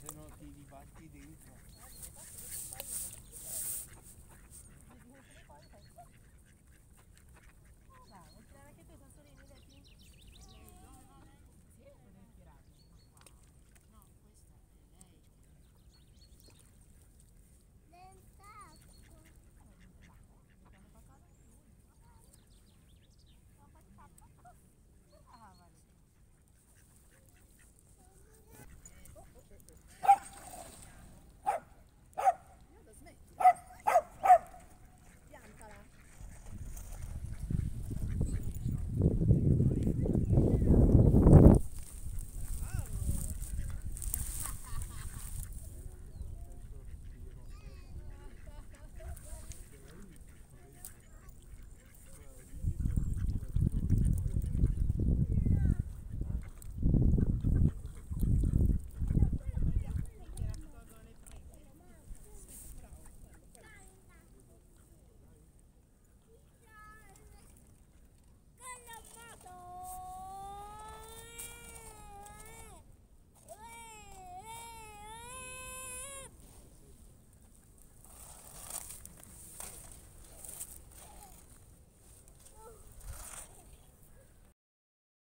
Se no ti dibatti dentro.